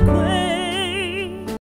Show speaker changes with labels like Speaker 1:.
Speaker 1: holy.